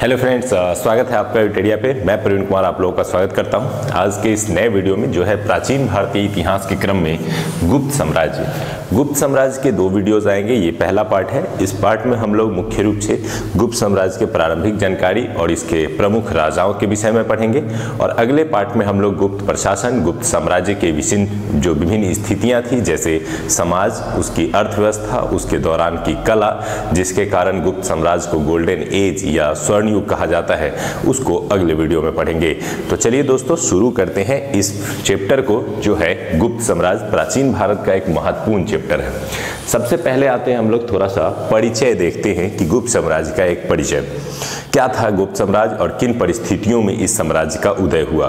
Hello friends स्वागत है आपका यूटेडिया पे। मैं प्रवीण कुमार आप लोगों का स्वागत करता हूँ। आज के इस नए वीडियो में जो है प्राचीन भारतीय इतिहास के क्रम में गुप्त साम्राज्य। गुप्त साम्राज्य के दो वीडियोस आएँगे, ये पहला पार्ट है। इस पार्ट में हम लोग मुख्य रूप से गुप्त साम्राज्य के प्रारंभिक जानकारी और इसके प्रमुख राजाओं के विषय में पढ़ेंगे। और अगले पार्ट में हम लोग गुप्त प्रशासन, गुप्त साम्राज्य के विभिन्न जो विभिन्न स्थितियाँ थी, जैसे समाज, उसकी अर्थव्यवस्था, उसके दौरान की कला, जिसके कारण गुप्त साम्राज्य को गोल्डन एज या स्वर्ण युग कहा जाता है, उसको अगले वीडियो में पढ़ेंगे। तो चलिए दोस्तों, शुरू करते हैं इस चैप्टर को, जो है गुप्त साम्राज्य, प्राचीन भारत का एक महत्वपूर्ण चैप्टर है। सबसे पहले आते हैं हम लोग थोड़ा सा परिचय देखते हैं कि गुप्त साम्राज्य का एक परिचय। क्या था गुप्त साम्राज्य और किन परिस्थितियों में इस साम्राज्य का उदय हुआ?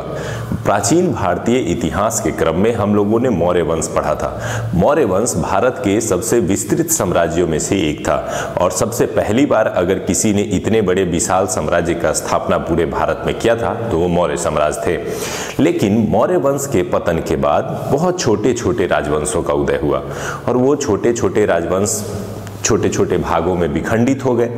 प्राचीन भारतीय इतिहास के क्रम में हम लोगों ने मौर्य वंश पढ़ा था। मौर्य वंश भारत के सबसे विस्तृत साम्राज्यों में से एक था और सबसे पहली बार अगर किसी ने इतने बड़े विशाल साम्राज्य का स्थापना पूरे भारत में किया था तो वो मौर्य साम्राज्य थे। लेकिन मौर्य वंश के पतन के बाद बहुत छोटे छोटे राजवंशों का उदय हुआ और वो छोटे छोटे राजवंश छोटे छोटे भागों में विखंडित हो गए।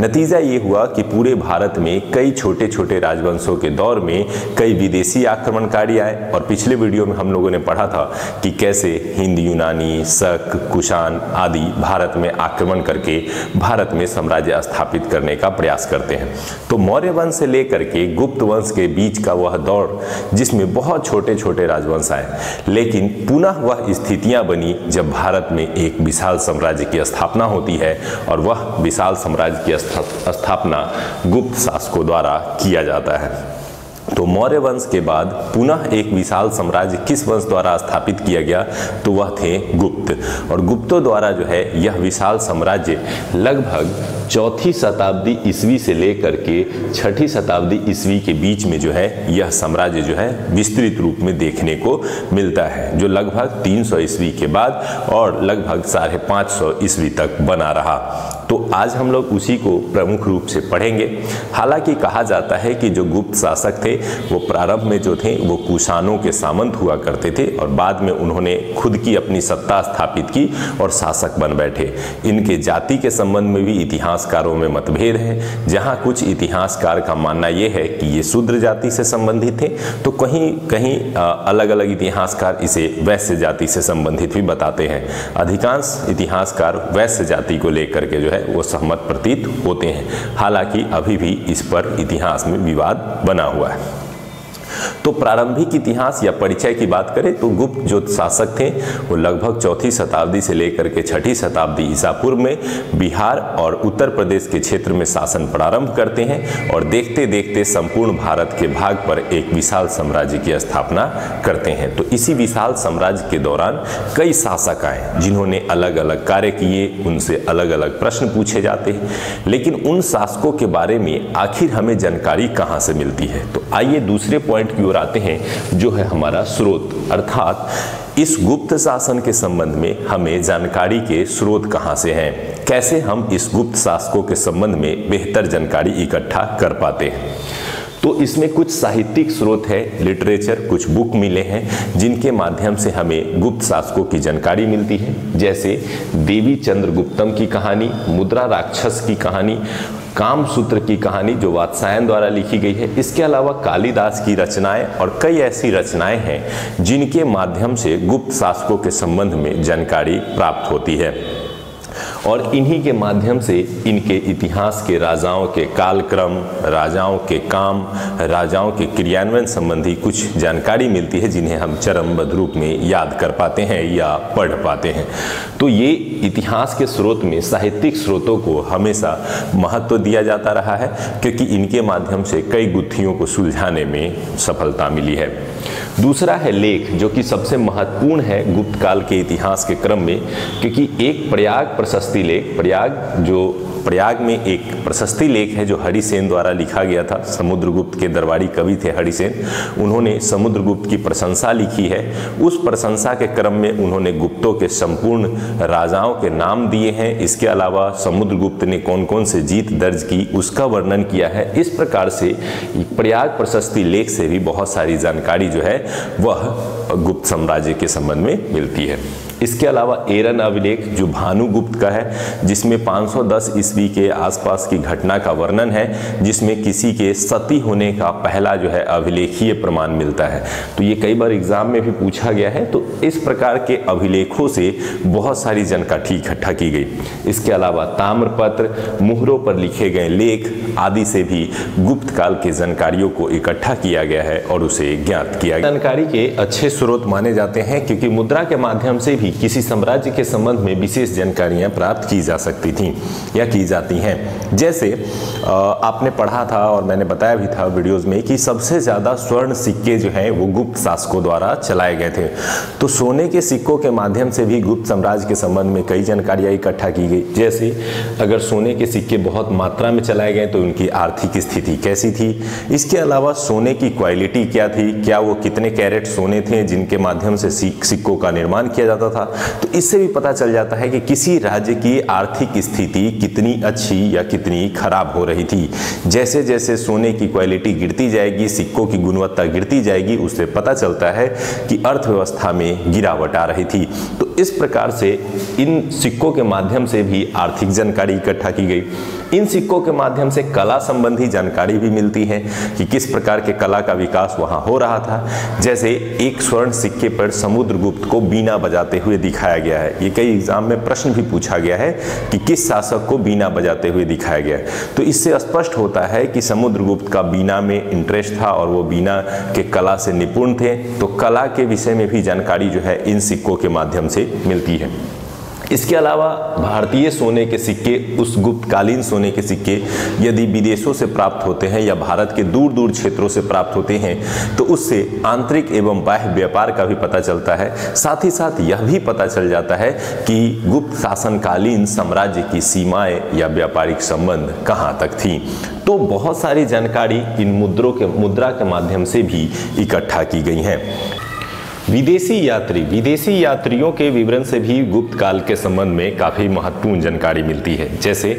नतीजा ये हुआ कि पूरे भारत में कई छोटे छोटे राजवंशों के दौर में कई विदेशी आक्रमणकारी आए और पिछले वीडियो में हम लोगों ने पढ़ा था कि कैसे हिंद, यूनानी शक कुषाण आदि भारत में आक्रमण करके भारत में साम्राज्य स्थापित करने का प्रयास करते हैं। तो मौर्य वंश से लेकर के गुप्त वंश के बीच का वह दौर, जिसमें बहुत छोटे छोटे राजवंश आए, लेकिन पुनः वह स्थितियाँ बनी जब भारत में एक विशाल साम्राज्य की स्थापना होती है और वह विशाल साम्राज्य की स्थापना गुप्त शासकों द्वारा किया जाता है। तो मौर्य वंश के बाद पुनः एक विशाल साम्राज्य किस वंश द्वारा स्थापित किया गया तो वह थे गुप्त। और गुप्तों द्वारा जो है, यह विशाल साम्राज्य लगभग चौथी शताब्दी ईस्वी से लेकर के छठी शताब्दी ईस्वी के बीच में जो है, यह साम्राज्य जो है, विस्तृत रूप में देखने को मिलता है, जो लगभग 300 ईस्वी के बाद और लगभग साढ़े पाँच ईस्वी तक बना रहा। तो आज हम लोग उसी को प्रमुख रूप से पढ़ेंगे। हालाँकि कहा जाता है कि जो गुप्त शासक थे, वो प्रारंभ में जो थे, वो कुषाणों के सामंत हुआ करते थे और बाद में उन्होंने खुद की अपनी सत्ता स्थापित की और शासक बन बैठे। इनके जाति के संबंध में भी इतिहासकारों में मतभेद है। जहाँ कुछ इतिहासकार का मानना ये है कि ये शूद्र जाति से संबंधित थे तो कहीं कहीं अलग अलग इतिहासकार इसे वैश्य जाति से संबंधित भी बताते हैं। अधिकांश इतिहासकार वैश्य जाति को लेकर के जो है वो सहमत प्रतीत होते हैं। हालाँकि अभी भी इस पर इतिहास में विवाद बना हुआ है। तो प्रारंभिक इतिहास या परिचय की बात करें तो गुप्त जो शासक थे। वो लगभग चौथी शताब्दी से लेकर के छठी शताब्दी ईसा पूर्व में बिहार और उत्तर प्रदेश के क्षेत्र में शासन प्रारंभ करते हैं और देखते देखते संपूर्ण भारत के भाग पर एक विशाल साम्राज्य की स्थापना करते हैं। तो इसी विशाल साम्राज्य के दौरान कई शासक आए, जिन्होंने अलग अलग कार्य किए, उनसे अलग अलग प्रश्न पूछे जाते हैं। लेकिन उन शासकों के बारे में आखिर हमें जानकारी कहाँ से मिलती है? तो आइए दूसरे पॉइंट की ओर आते हैं, जो है हमारा स्रोत। अर्थात, इस गुप्त शासन के संबंध में हमें जानकारी के स्रोत कहाँ से हैं? कैसे हम इस गुप्त शासकों के संबंध में बेहतर जानकारी इकट्ठा कर पाते हैं? तो इसमें कुछ साहित्यिक स्रोत है, लिटरेचर, कुछ बुक मिले हैं, जिनके माध्यम से हमें गुप्त शासकों की जानकारी मिलती है। जैसे देवी चंद्रगुप्तम की कहानी, मुद्रा राक्षस की कहानी काम सूत्र की कहानी जो वात्सायन द्वारा लिखी गई है, इसके अलावा कालिदास की रचनाएँ और कई ऐसी रचनाएँ हैं जिनके माध्यम से गुप्त शासकों के संबंध में जानकारी प्राप्त होती है। और इन्हीं के माध्यम से इनके इतिहास के राजाओं के कालक्रम, राजाओं के काम, राजाओं के क्रियान्वयन संबंधी कुछ जानकारी मिलती है जिन्हें हम चरमबद्ध रूप में याद कर पाते हैं या पढ़ पाते हैं। तो ये इतिहास के स्रोत में, साहित्यिक स्रोतों को हमेशा महत्व दिया जाता रहा है, क्योंकि इनके माध्यम से कई गुत्थियों को सुलझाने में सफलता मिली है। दूसरा है लेख, जो कि सबसे महत्वपूर्ण है गुप्त काल के इतिहास के क्रम में, क्योंकि एक प्रयाग प्रशस्ति लेख, प्रयाग जो, प्रयाग में एक प्रशस्ति लेख है जो हरिसेन द्वारा लिखा गया था, समुद्रगुप्त के दरबारी कवि थे हरिसेन, उन्होंने समुद्रगुप्त की प्रशंसा लिखी है। उस प्रशंसा के क्रम में उन्होंने गुप्तों के संपूर्ण राजाओं के नाम दिए हैं। इसके अलावा समुद्रगुप्त ने कौन कौन से जीत दर्ज की, उसका वर्णन किया है। इस प्रकार से प्रयाग प्रशस्ति लेख से भी बहुत सारी जानकारी जो है वह गुप्त साम्राज्य के संबंध में मिलती है। इसके अलावा एरन अभिलेख जो भानुगुप्त का है, जिसमें 510 ईस्वी के आसपास की घटना का वर्णन है, जिसमें किसी के सती होने का पहला जो है अभिलेखीय प्रमाण मिलता है। तो ये कई बार एग्ज़ाम में भी पूछा गया है तो इस प्रकार के अभिलेखों से बहुत सारी जनकाठी इकट्ठा की गई। इसके अलावा ताम्रपत्र, मुहरों पर लिखे गए लेख आदि से भी गुप्त काल के जानकारियों को इकट्ठा किया गया है और उसे ज्ञात किया गया जानकारी के अच्छे स्रोत माने जाते हैं, क्योंकि मुद्रा के माध्यम से भी किसी साम्राज्य के संबंध में विशेष जानकारियाँ प्राप्त की जा सकती थी या की जाती हैं। जैसे आपने पढ़ा था और मैंने बताया भी था वीडियोस में कि सबसे ज़्यादा स्वर्ण सिक्के जो हैं वो गुप्त शासकों द्वारा चलाए गए थे। तो सोने के सिक्कों के माध्यम से भी गुप्त साम्राज्य के संबंध में कई जानकारियाँ इकट्ठा की गई। जैसे, अगर सोने के सिक्के बहुत मात्रा में चलाए गए तो उनकी आर्थिक स्थिति कैसी थी? इसके अलावा सोने की क्वालिटी क्या थी? क्या वो कितने कैरेट सोने थे जिनके माध्यम से सिक्कों का निर्माण किया जाता था? तो इससे भी पता चल जाता है कि किसी राज्य की आर्थिक स्थिति कितनी अच्छी या कितनी खराब हो रही थी। जैसे जैसे सोने की क्वालिटी गिरती जाएगी, सिक्कों की गुणवत्ता गिरती जाएगी, उससे पता चलता है कि अर्थव्यवस्था में गिरावट आ रही थी। तो इस प्रकार से इन सिक्कों के माध्यम से भी आर्थिक जानकारी इकट्ठा की गई। इन सिक्कों के माध्यम से कला संबंधी जानकारी भी मिलती है कि किस प्रकार के कला का विकास वहाँ हो रहा था। जैसे एक स्वर्ण सिक्के पर समुद्रगुप्त को बीना बजाते हुए दिखाया गया है। ये कई एग्ज़ाम में प्रश्न भी पूछा गया है कि किस शासक को बीना बजाते हुए दिखाया गया तो इससे स्पष्ट होता है कि समुद्रगुप्त का बीना में इंटरेस्ट था और वो बीना के कला से निपुण थे। तो कला के विषय में भी जानकारी जो है इन सिक्कों के माध्यम से मिलती है। इसके अलावा भारतीय सोने के सिक्के, उस गुप्तकालीन सोने के सिक्के, यदि विदेशों से प्राप्त होते हैं या भारत के दूर दूर क्षेत्रों से प्राप्त होते हैं तो उससे आंतरिक एवं बाह्य व्यापार का भी पता चलता है। साथ ही साथ यह भी पता चल जाता है कि गुप्त शासनकालीन साम्राज्य की सीमाएँ या व्यापारिक संबंध कहाँ तक थी। तो बहुत सारी जानकारी इन मुद्रों के, मुद्रा के माध्यम से भी इकट्ठा की गई हैं। विदेशी यात्री विदेशी यात्रियों के विवरण से भी गुप्त काल के संबंध में काफ़ी महत्वपूर्ण जानकारी मिलती है। जैसे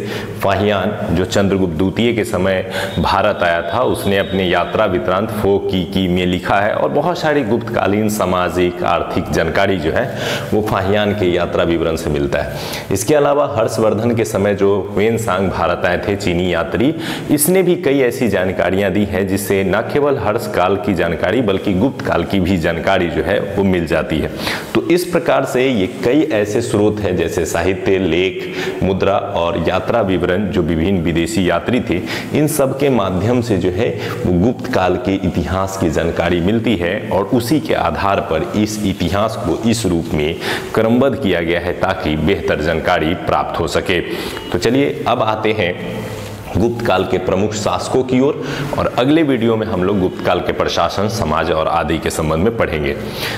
फाहियान जो चंद्रगुप्त द्वितीय के समय भारत आया था उसने अपने यात्रा वित्रांत फो की, की में लिखा है और बहुत सारी गुप्तकालीन सामाजिक आर्थिक जानकारी जो है वो फाहियान के यात्रा विवरण से मिलता है। इसके अलावा हर्षवर्धन के समय जो वेन सांग भारत आए थे चीनी यात्री इसने भी कई ऐसी जानकारियाँ दी हैं जिससे न केवल हर्ष काल की जानकारी बल्कि गुप्त काल की भी जानकारी जो है वो मिल जाती है। तो इस प्रकार से ये कई ऐसे स्रोत हैं, जैसे साहित्य, लेख, मुद्रा और यात्रा विवरण, जो विभिन्न विदेशी यात्री थे, इन सब के माध्यम से जो है, वो गुप्त काल के इतिहास की जानकारी मिलती है और उसी के आधार पर इस इतिहास को इस रूप में क्रमबद्ध किया गया है, ताकि बेहतर जानकारी प्राप्त हो सके। तो चलिए, अब आते हैं गुप्त काल के प्रमुख शासकों की ओर और, और अगले वीडियो में हम लोग गुप्त काल के प्रशासन समाज और आदि के संबंध में पढ़ेंगे।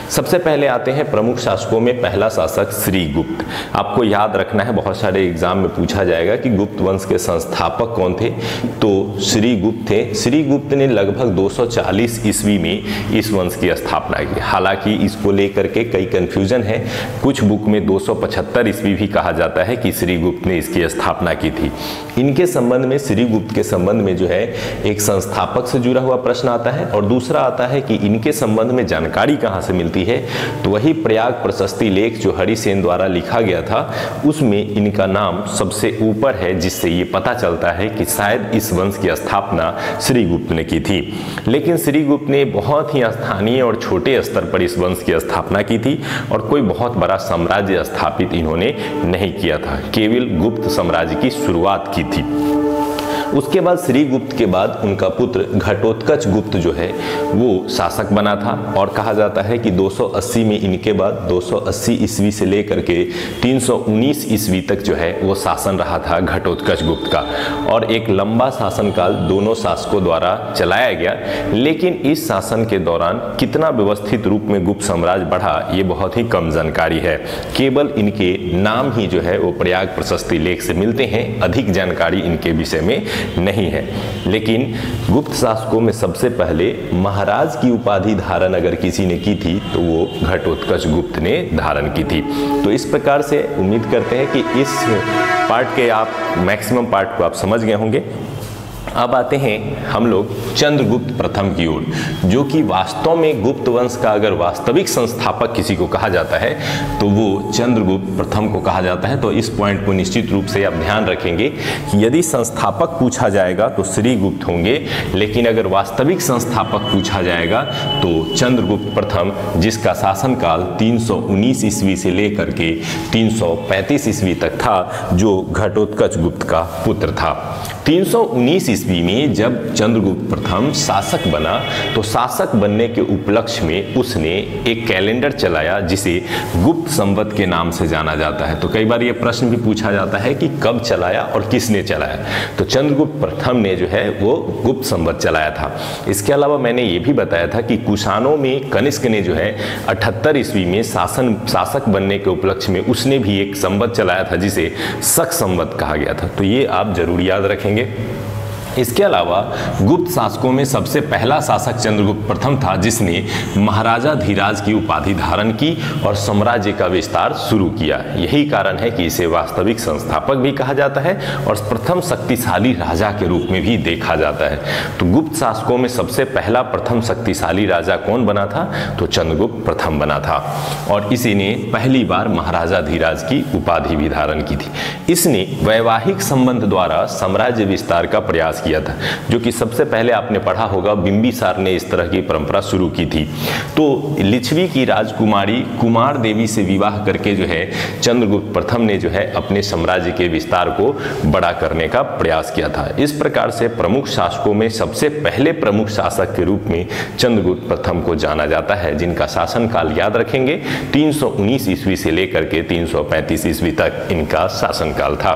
सबसे पहले आते हैं प्रमुख शासकों में पहला शासक श्री गुप्त। आपको याद रखना है बहुत सारे एग्ज़ाम में पूछा जाएगा कि गुप्त वंश के संस्थापक कौन थे। तो श्री गुप्त थे। श्री गुप्त ने लगभग 240 ईस्वी में इस वंश की स्थापना की। हालाँकि इसको लेकर के कई कन्फ्यूज़न है। कुछ बुक में 275 ईस्वी भी कहा जाता है कि श्री गुप्त ने इसकी स्थापना की थी। इनके संबंध में श्री गुप्त के संबंध में जो है, एक संस्थापक से जुड़ा हुआ प्रश्न आता है और दूसरा आता है कि इनके संबंध में जानकारी कहाँ से मिलती है? तो वही प्रयाग प्रशस्ति लेख जो हरिसेन द्वारा लिखा गया था, उसमें इनका नाम सबसे ऊपर है, जिससे ये पता चलता है कि शायद इस वंश की स्थापना श्रीगुप्त ने की थी। लेकिन श्रीगुप्त ने बहुत ही स्थानीय और छोटे स्तर पर इस वंश की स्थापना की थी और कोई बहुत बड़ा साम्राज्य स्थापित इन्होंने नहीं किया था। केवल गुप्त साम्राज्य की शुरुआत की थी। उसके बाद श्री गुप्त के बाद उनका पुत्र घटोत्कच गुप्त जो है, वो शासक बना था और कहा जाता है कि 280 में इनके बाद 280 ईस्वी से लेकर के 319 ईस्वी तक जो है, वो शासन रहा था घटोत्कच गुप्त का। और एक लंबा शासनकाल दोनों शासकों द्वारा चलाया गया, लेकिन इस शासन के दौरान कितना व्यवस्थित रूप में गुप्त साम्राज्य बढ़ा, ये बहुत ही कम जानकारी है। केवल इनके नाम ही जो है, वो प्रयाग प्रशस्ति लेख से मिलते हैं, अधिक जानकारी इनके विषय में नहीं है। लेकिन गुप्त शासकों में सबसे पहले महाराज की उपाधि धारण अगर किसी ने की थी तो वो घटोत्कच गुप्त ने धारण की थी। तो इस प्रकार से उम्मीद करते हैं कि इस पार्ट के आप, मैक्सिमम पार्ट को आप समझ गए होंगे। अब आते हैं हम लोग चंद्रगुप्त प्रथम की ओर, जो कि वास्तव में गुप्त वंश का अगर वास्तविक संस्थापक किसी को कहा जाता है तो वो चंद्रगुप्त प्रथम को कहा जाता है। तो इस पॉइंट को निश्चित रूप से आप ध्यान रखेंगे कि यदि संस्थापक पूछा जाएगा तो श्री गुप्त होंगे, लेकिन अगर वास्तविक संस्थापक पूछा जाएगा तो चंद्रगुप्त प्रथम, जिसका शासनकाल 319 ईस्वी से लेकर के 335 ईस्वी तक था, जो घटोत्कच गुप्त का पुत्र था। 319 ईस्वी में जब चंद्रगुप्त प्रथम शासक बना तो शासक बनने के उपलक्ष्य में उसने एक कैलेंडर चलाया जिसे गुप्त संवत के नाम से जाना जाता है। तो कई बार ये प्रश्न भी पूछा जाता है कि कब चलाया और किसने चलाया तो चंद्रगुप्त प्रथम ने जो है, वो गुप्त संवत चलाया था। इसके अलावा मैंने ये भी बताया था कि कुशानों में कनिष्क ने जो है, अठहत्तर ईस्वी में शासन, शासक बनने के उपलक्ष्य में उसने भी एक संवत चलाया था, जिसे सख संवत कहा गया था। तो ये आप ज़रूर याद रखेंगे। इसके अलावा गुप्त शासकों में सबसे पहला शासक चंद्रगुप्त प्रथम था, जिसने महाराजा धीराज की उपाधि धारण की और साम्राज्य का विस्तार शुरू किया। यही कारण है कि इसे वास्तविक संस्थापक भी कहा जाता है और प्रथम शक्तिशाली राजा के रूप में भी देखा जाता है। तो गुप्त शासकों में सबसे पहला प्रथम शक्तिशाली राजा कौन बना था? तो चंद्रगुप्त प्रथम बना था और इसी ने पहली बार महाराजा धीराज की उपाधि भी धारण की थी। इसने वैवाहिक संबंध द्वारा साम्राज्य विस्तार का प्रयास किया था। जो कि सबसे पहले आपने पढ़ा होगा बिंबिसार ने इस तरह की परंपरा शुरू की थी। तो लिच्छवी की राजकुमारी कुमार देवी से विवाह करके जो है, चंद्रगुप्त प्रथम ने जो है, अपने साम्राज्य के विस्तार को बड़ा करने का प्रयास किया था। इस प्रकार से प्रमुख शासकों में सबसे पहले प्रमुख शासक के रूप में चंद्रगुप्त प्रथम को जाना जाता है, जिनका शासनकाल याद रखेंगे। 319 ईस्वी से लेकर के 335 ईस्वी तक इनका शासनकाल था।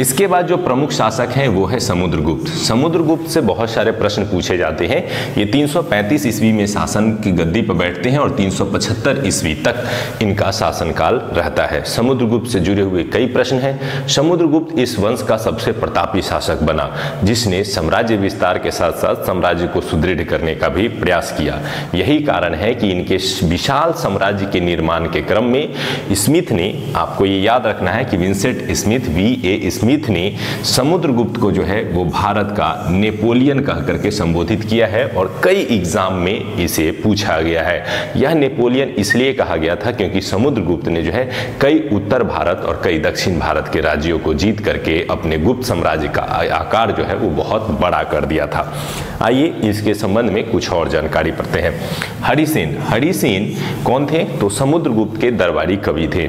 इसके बाद जो प्रमुख शासक हैं, वो है समुद्रगुप्त। समुद्रगुप्त से बहुत सारे प्रश्न पूछे जाते हैं। ये 335 ईस्वी में शासन की गद्दी पर बैठते हैं और 375 ईस्वी तक इनका शासनकाल रहता है। समुद्रगुप्त से जुड़े हुए कई प्रश्न हैं। समुद्रगुप्त इस वंश का सबसे प्रतापी शासक बना, जिसने साम्राज्य विस्तार के साथ साथ साम्राज्य को सुदृढ़ करने का भी प्रयास किया। यही कारण है कि इनके विशाल साम्राज्य के निर्माण के क्रम में स्मिथ ने, आपको ये याद रखना है कि Vincent Smith V A Smith ने समुद्रगुप्त को जो है वो भारत का नेपोलियन कह करके संबोधित किया है और कई एग्ज़ाम में इसे पूछा गया है। यह नेपोलियन इसलिए कहा गया था क्योंकि समुद्रगुप्त ने जो है कई उत्तर भारत और कई दक्षिण भारत के राज्यों को जीत करके अपने गुप्त साम्राज्य का आकार जो है वो बहुत बड़ा कर दिया था। आइए इसके संबंध में कुछ और जानकारी पढ़ते हैं। हरिसेन हरिसेन कौन थे? तो समुद्रगुप्त के दरबारी कवि थे।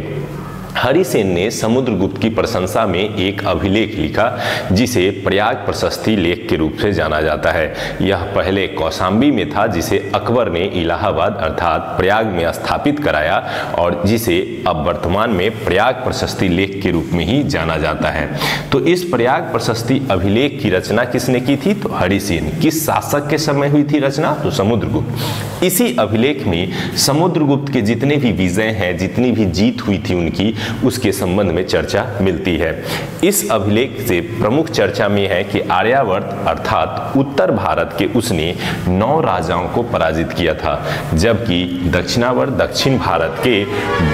हरिसेन ने समुद्रगुप्त की प्रशंसा में एक अभिलेख लिखा, जिसे प्रयाग प्रशस्ति लेख के रूप से जाना जाता है। यह पहले कौशाम्बी में था, जिसे अकबर ने इलाहाबाद अर्थात प्रयाग में स्थापित कराया और जिसे अब वर्तमान में प्रयाग प्रशस्ति लेख के रूप में ही जाना जाता है। तो इस प्रयाग प्रशस्ति अभिलेख की रचना किसने की थी? तो हरिसेन किस शासक के समय हुई थी रचना तो समुद्रगुप्त। इसी अभिलेख में समुद्रगुप्त के जितने भी विजय हैं, जितनी भी जीत हुई थी उनकी उसके संबंध में चर्चा मिलती है। इस अभिलेख से प्रमुख चर्चा में है कि आर्यावर्त अर्थात उत्तर भारत के उसने नौ राजाओं को पराजित किया था, जबकि दक्षिणावर्त दक्षिण भारत के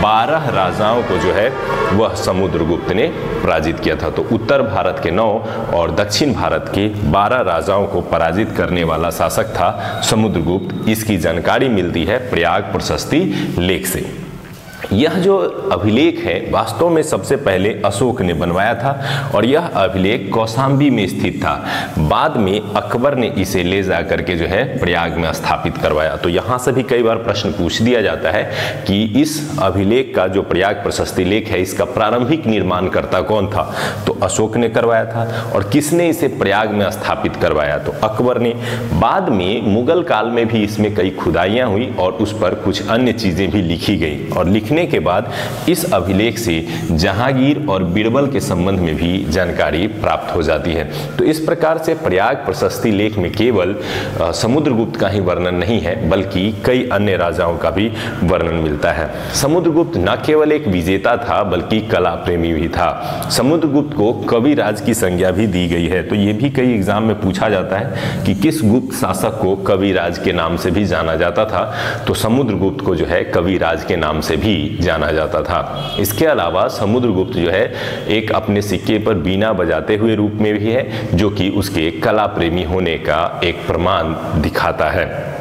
बारह राजाओं को जो है, वह समुद्रगुप्त ने पराजित किया था। तो उत्तर भारत के नौ और दक्षिण भारत के बारह राजाओं को पराजित करने वाला शासक था समुद्रगुप्त। इसकी जानकारी मिलती है प्रयाग प्रशस्ति लेख से। यह जो अभिलेख है, वास्तव में सबसे पहले अशोक ने बनवाया था और यह अभिलेख कौशाम्बी में स्थित था। बाद में अकबर ने इसे ले जा करके जो है प्रयाग में स्थापित करवाया। तो यहाँ से भी कई बार प्रश्न पूछ दिया जाता है कि इस अभिलेख का जो प्रयाग प्रशस्ति लेख है, इसका प्रारंभिक निर्माण करता कौन था? तो अशोक ने करवाया था और किसने इसे प्रयाग में स्थापित करवाया? तो अकबर ने। बाद में मुगल काल में भी इसमें कई खुदाइयाँ हुई और उस पर कुछ अन्य चीज़ें भी लिखी गई और लिखने लिखने के बाद इस अभिलेख से जहांगीर और बीरबल के संबंध में भी जानकारी प्राप्त हो जाती है। तो इस प्रकार से प्रयाग प्रशस्ति लेख में केवल समुद्रगुप्त का ही वर्णन नहीं है, बल्कि कई अन्य राजाओं का भी वर्णन मिलता है। समुद्रगुप्त न केवल एक विजेता था, बल्कि कला प्रेमी भी था। समुद्रगुप्त को कवि राज की संज्ञा भी दी गई है। तो ये भी कई एग्ज़ाम में पूछा जाता है कि किस गुप्त शासक को कवि राज के नाम से भी जाना जाता था। तो समुद्रगुप्त को जो है कवि राज के नाम से भी जाना जाता था। इसके अलावा समुद्रगुप्त जो है, एक अपने सिक्के पर बीना बजाते हुए रूप में भी है, जो कि उसके कला प्रेमी होने का एक प्रमाण दिखाता है।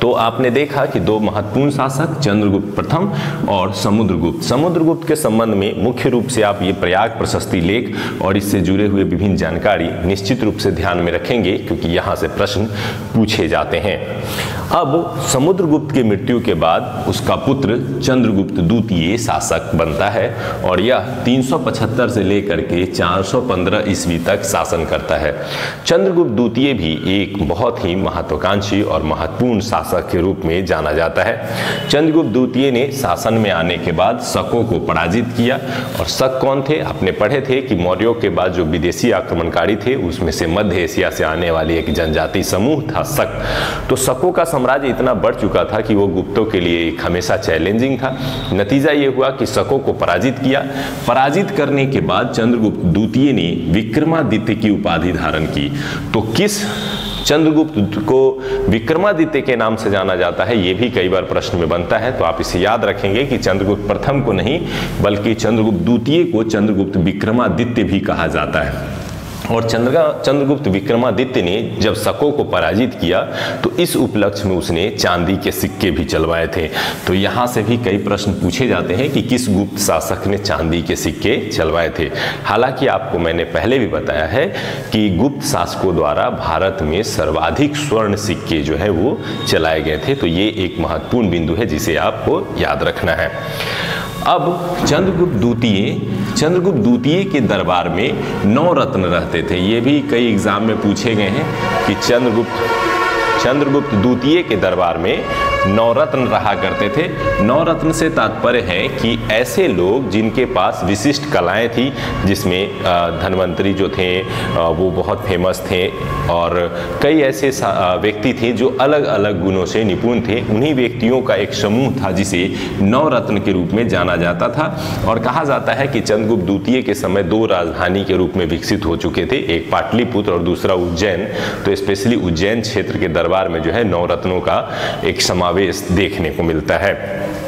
तो आपने देखा कि दो महत्वपूर्ण शासक, चंद्रगुप्त प्रथम और समुद्रगुप्त। समुद्रगुप्त के संबंध में मुख्य रूप से आप ये प्रयाग प्रशस्ति लेख और इससे जुड़े हुए विभिन्न जानकारी निश्चित रूप से ध्यान में रखेंगे, क्योंकि यहाँ से प्रश्न पूछे जाते हैं। अब समुद्रगुप्त की मृत्यु के बाद उसका पुत्र चंद्रगुप्त द्वितीय शासक बनता है और यह 375 से लेकर के 415 ईस्वी तक शासन करता है। चंद्रगुप्त द्वितीय भी एक बहुत ही महत्वाकांक्षी और महत्वपूर्ण शासक के रूप में जाना जाता है। चंद्रगुप्त द्वितीय ने शासन में आने के बाद शकों को पराजित किया और शक कौन थे? अपने पढ़े थे कि मौर्यों के बाद जो विदेशी आक्रमणकारी थे, उसमें से मध्य एशिया से आने वाली एक जनजाति समूह था शक। तो शकों का साम्राज्य इतना बढ़ चुका था कि वो गुप्तों के लिए एक हमेशा चैलेंजिंग था। नतीजा ये हुआ कि शकों को पराजित किया। पराजित करने के बाद चंद्रगुप्त द्वितीय ने विक्रमादित्य की उपाधि धारण की। तो किस चंद्रगुप्त को विक्रमादित्य के नाम से जाना जाता है, ये भी कई बार प्रश्न में बनता है। तो आप इसे याद रखेंगे कि चंद्रगुप्त प्रथम को नहीं, बल्कि चंद्रगुप्त द्वितीय को चंद्रगुप्त विक्रमादित्य भी कहा जाता है। और चंद्रगा चंद्रगुप्त विक्रमादित्य ने जब शकों को पराजित किया तो इस उपलक्ष्य में उसने चांदी के सिक्के भी चलवाए थे। तो यहाँ से भी कई प्रश्न पूछे जाते हैं कि किस गुप्त शासक ने चांदी के सिक्के चलवाए थे। हालाँकि आपको मैंने पहले भी बताया है कि गुप्त शासकों द्वारा भारत में सर्वाधिक स्वर्ण सिक्के जो है वो चलाए गए थे। तो ये एक महत्वपूर्ण बिंदु है जिसे आपको याद रखना है। अब चंद्रगुप्त द्वितीय चंद्रगुप्त द्वितीय के दरबार में नौ रत्न रहते थे। ये भी कई एग्ज़ाम में पूछे गए हैं कि चंद्रगुप्त चंद्रगुप्त द्वितीय के दरबार में नवरत्न रहा करते थे। नवरत्न से तात्पर्य है कि ऐसे लोग जिनके पास विशिष्ट कलाएँ थी, जिसमें धनवंतरी जो थे वो बहुत फ़ेमस थे और कई ऐसे व्यक्ति थे जो अलग अलग गुणों से निपुण थे। उन्हीं व्यक्तियों का एक समूह था जिसे नवरत्न के रूप में जाना जाता था और कहा जाता है कि चंद्रगुप्त द्वितीय के समय दो राजधानी के रूप में विकसित हो चुके थे, एक पाटलिपुत्र और दूसरा उज्जैन। तो स्पेशली उज्जैन क्षेत्र के दरबार में जो है नवरत्नों का एक समावेश समावेश देखने को मिलता है।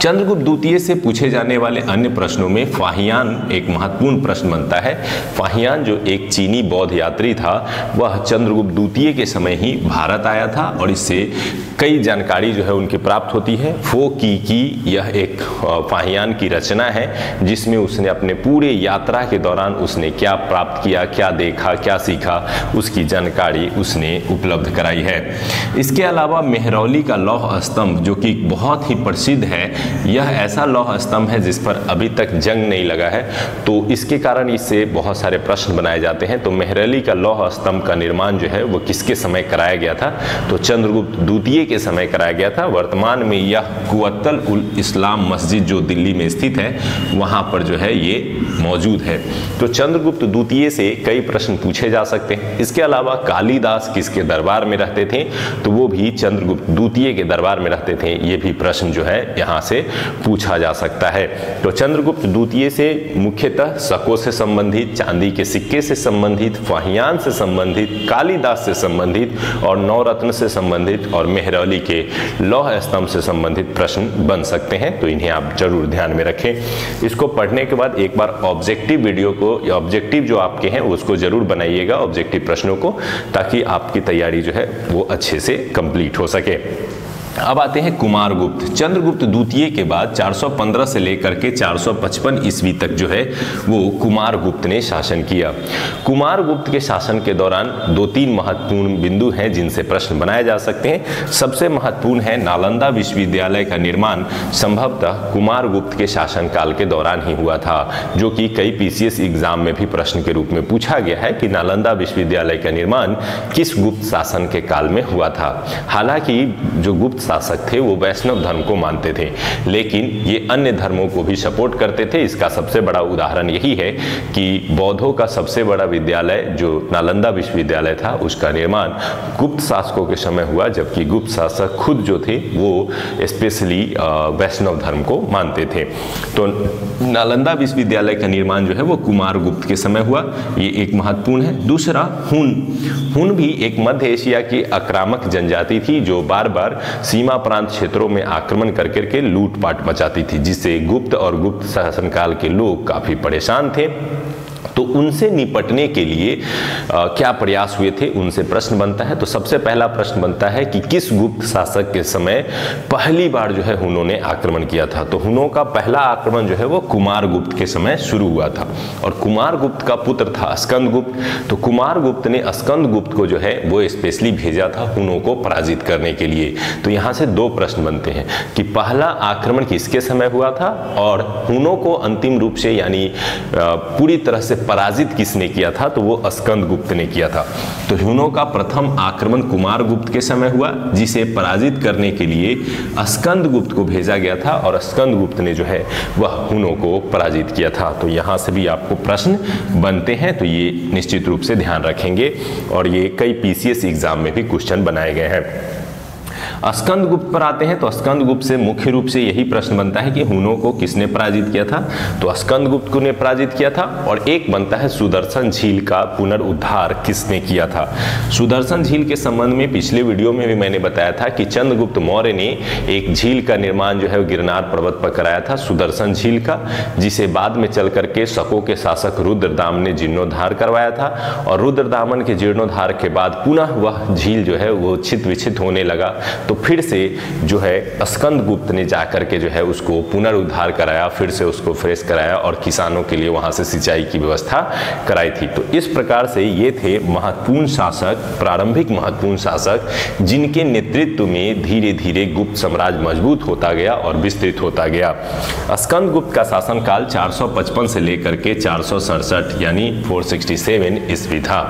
चंद्रगुप्त द्वितीय से पूछे जाने वाले अन्य प्रश्नों में फाहियान एक महत्वपूर्ण प्रश्न बनता है। फाहियान जो एक चीनी बौद्ध यात्री था, वह चंद्रगुप्त द्वितीय के समय ही भारत आया था और इससे कई जानकारी जो है उनकी प्राप्त होती है। फो की की यह एक फाहियान की रचना है, जिसमें उसने अपने पूरे यात्रा के दौरान उसने क्या प्राप्त किया, क्या देखा, क्या सीखा, उसकी जानकारी उसने उपलब्ध कराई है। इसके अलावा मेहरौली का लौह स्तंभ, जो कि बहुत ही प्रसिद्ध है यह ऐसा लौह स्तंभ है जिस पर अभी तक जंग नहीं लगा है। तो इसके कारण इससे बहुत सारे प्रश्न बनाए जाते हैं। तो मेहरली का लौह स्तंभ का निर्माण जो है, वो किसके समय कराया गया था? तो चंद्रगुप्त द्वितीय के समय कराया गया था। वर्तमान में यह कुतल उल इस्लाम मस्जिद जो दिल्ली में स्थित है, वहाँ पर जो है ये मौजूद है। तो चंद्रगुप्त द्वितीय से कई प्रश्न पूछे जा सकते हैं। इसके अलावा कालिदास किसके दरबार में रहते थे? तो वो भी चंद्रगुप्त द्वितीय के दरबार में रहते थे। ये भी प्रश्न जो है, यहाँ से पूछा जा सकता है। तो चंद्रगुप्त द्वितीय से मुख्यतः शकों से संबंधित, चांदी के सिक्के से संबंधित, फाहियान से संबंधित, कालिदास से संबंधित और नवरत्न से संबंधित और मेहर अली के लौह स्तंभ से संबंधित प्रश्न बन सकते हैं। तो इन्हें आप ज़रूर ध्यान में रखें। इसको पढ़ने के बाद एक बार ऑब्जेक्टिव वीडियो को ऑब्जेक्टिव जो आपके हैं, उसको ज़रूर बनाइएगा ऑब्जेक्टिव प्रश्नों को, ताकि आपकी तैयारी जो है वो अच्छे से कंप्लीट हो सके। अब आते हैं कुमार गुप्त चंद्रगुप्त द्वितीय के बाद 415 से लेकर के 455 ईस्वी तक जो है, वो कुमार गुप्त ने शासन किया। कुमार गुप्त के शासन के दौरान दो तीन महत्वपूर्ण बिंदु हैं जिनसे प्रश्न बनाए जा सकते हैं। सबसे महत्वपूर्ण है नालंदा विश्वविद्यालय का निर्माण। संभवतः कुमार गुप्त के शासन काल के दौरान ही हुआ था, जो कि कई पीसीएस एग्ज़ाम में भी प्रश्न के रूप में पूछा गया है कि नालंदा विश्वविद्यालय का निर्माण किस गुप्त शासन के काल में हुआ था। हालाँकि जो गुप्त शासक थे, वो वैष्णव धर्म को मानते थे। लेकिन ये अन्य धर्मों को भी सपोर्ट करते थे। इसका सबसे बड़ा उदाहरण यही है कि बौद्धों का सबसे बड़ा विद्यालय, जो नालंदा विश्वविद्यालय था, उसका निर्माण गुप्त शासकों के समय हुआ, जबकि गुप्त शासक खुद जो थे, वो स्पेशली वैष्णव धर्म को मानते थे। तो नालंदा विश्वविद्यालय का निर्माण जो है, वो कुमार गुप्त के समय हुआ। ये एक महत्वपूर्ण है। दूसरा, हुन। हुन भी एक मध्य एशिया की आक्रामक जनजाति थी, जो बार बार सीमा प्रांत क्षेत्रों में आक्रमण कर करके लूटपाट मचाती थी, जिससे गुप्त और गुप्त शासनकाल के लोग काफ़ी परेशान थे। तो उनसे निपटने के लिए आ, क्या प्रयास हुए थे? उनसे प्रश्न बनता है। तो सबसे पहला प्रश्न बनता है कि किस गुप्त शासक के समय पहली बार जो है हुनों ने आक्रमण किया था? तो हुनों का पहला आक्रमण जो है वो कुमार गुप्त के समय शुरू हुआ था। और कुमार गुप्त का पुत्र था स्कंद गुप्त। तो कुमार गुप्त ने स्कंद गुप्त को जो है वो स्पेशली भेजा था हुनों को पराजित करने के लिए। तो यहाँ से दो प्रश्न बनते हैं कि पहला आक्रमण किसके समय हुआ था? और हुनों को अंतिम रूप से यानी पूरी तरह से पराजित किसने किया था तो वो स्कंद गुप्त ने किया था। तो हुनों का प्रथम आक्रमण कुमार गुप्त के समय हुआ, जिसे पराजित करने के लिए स्कंद गुप्त को भेजा गया था और स्कंद गुप्त ने जो है, वह हुनों को पराजित किया था। तो यहाँ से भी आपको प्रश्न बनते हैं तो ये निश्चित रूप से ध्यान रखेंगे और ये कई पीसीएस एग्ज़ाम में भी क्वेश्चन बनाए गए हैं। स्कंद गुप्त पर आते हैं तो स्कंद गुप्त से मुख्य रूप से यही प्रश्न बनता है कि हुनों को किसने पराजित किया था? तो स्कंद गुप्त को ने पराजित किया था और एक बनता है सुदर्शन झील का पुनरुद्धार किसने किया था? सुदर्शन झील के संबंध में पिछले वीडियो में भी मैंने बताया था कि चंद्रगुप्त मौर्य ने एक झील का निर्माण जो है गिरनार पर्वत पर कराया था, सुदर्शन झील का, जिसे बाद में चल करके शकों के शासक रुद्रदाम ने जीर्णोद्धार करवाया था और रुद्रदामन के जीर्णोद्धार के बाद पुनः वह झील जो है वो छित विछित होने लगा। तो फिर से जो है स्कंद गुप्त ने जाकर के जो है उसको पुनरुद्धार कराया, फिर से उसको फ्रेश कराया और किसानों के लिए वहाँ से सिंचाई की व्यवस्था कराई थी। तो इस प्रकार से ये थे महत्वपूर्ण शासक, प्रारंभिक महत्वपूर्ण शासक, जिनके नेतृत्व में धीरे धीरे गुप्त साम्राज्य मज़बूत होता गया और विस्तृत होता गया। स्कंद गुप्त का शासनकाल 455 से लेकर के चार सौ सड़सठ, यानी 467 ईस्वी था।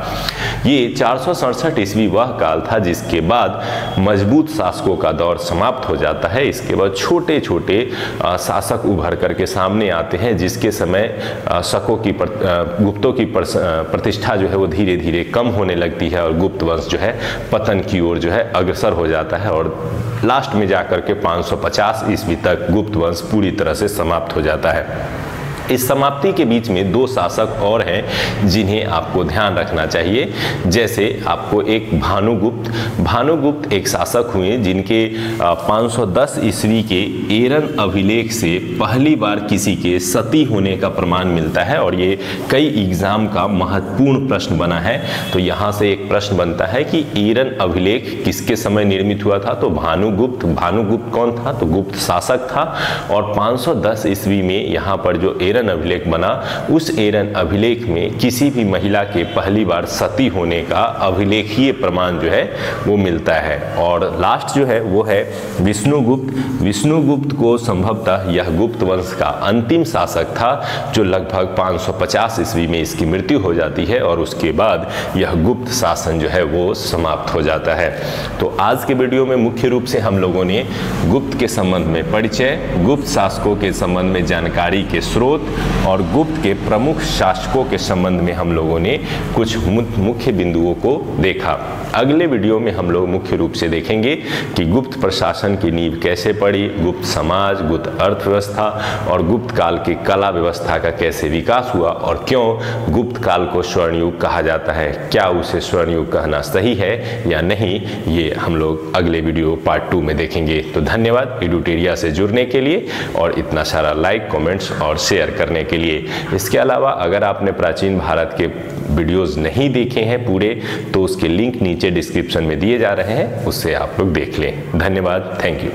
ये चार ईस्वी वह काल था जिसके बाद मज़बूत शासकों का दौर समाप्त हो जाता है। इसके बाद छोटे छोटे शासक उभर करके सामने आते हैं, जिसके समय शकों की गुप्तों की प्रतिष्ठा जो है वो धीरे धीरे कम होने लगती है और गुप्त वंश जो है, पतन की ओर जो है अग्रसर हो जाता है और लास्ट में जाकर के 550 ईस्वी तक गुप्त वंश पूरी तरह से समाप्त हो जाता है। इस समाप्ति के बीच में दो शासक और हैं जिन्हें आपको ध्यान रखना चाहिए। जैसे आपको एक भानुगुप्त भानुगुप्त एक शासक हुए जिनके 510 ईस्वी के एरन अभिलेख से पहली बार किसी के सती होने का प्रमाण मिलता है और ये कई एग्ज़ाम का महत्वपूर्ण प्रश्न बना है। तो यहाँ से एक प्रश्न बनता है कि एरन अभिलेख किसके समय निर्मित हुआ था? तो भानुगुप्त भानुगुप्त कौन था? तो गुप्त शासक था। और 510 ईस्वी में यहाँ पर जो एरन एरन अभिलेख बना। उस एरन अभिलेख में किसी भी महिला के पहली बार सती होने का अभिलेखीय प्रमाण जो है, वो मिलता है। और लास्ट जो है, वो है विष्णुगुप्त। विष्णुगुप्त को संभवतः यह गुप्त वंश का अंतिम शासक था, जो लगभग 550 ईस्वी में इसकी मृत्यु हो जाती है और उसके बाद यह गुप्त शासन जो है, वो समाप्त हो जाता है। तो आज के वीडियो में मुख्य रूप से हम लोगों ने गुप्त के संबंध में परिचय, गुप्त शासकों के संबंध में जानकारी के स्रोत और गुप्त के प्रमुख शासकों के संबंध में हम लोगों ने कुछ मुख्य बिंदुओं को देखा। अगले वीडियो में हम लोग मुख्य रूप से देखेंगे कि गुप्त प्रशासन की नींव कैसे पड़ी, गुप्त समाज, गुप्त अर्थव्यवस्था और गुप्त काल की कला व्यवस्था का कैसे विकास हुआ और क्यों गुप्त काल को स्वर्णयुग कहा जाता है, क्या उसे स्वर्णयुग कहना सही है या नहीं, ये हम लोग अगले वीडियो पार्ट टू में देखेंगे। तो धन्यवाद एडुटेरिया से जुड़ने के लिए और इतना सारा लाइक कॉमेंट्स और शेयर करने के लिए। इसके अलावा अगर आपने प्राचीन भारत के वीडियोस नहीं देखे हैं पूरे तो उसके लिंक नीचे डिस्क्रिप्शन में दिए जा रहे हैं, उससे आप लोग देख लें। धन्यवाद। Thank you.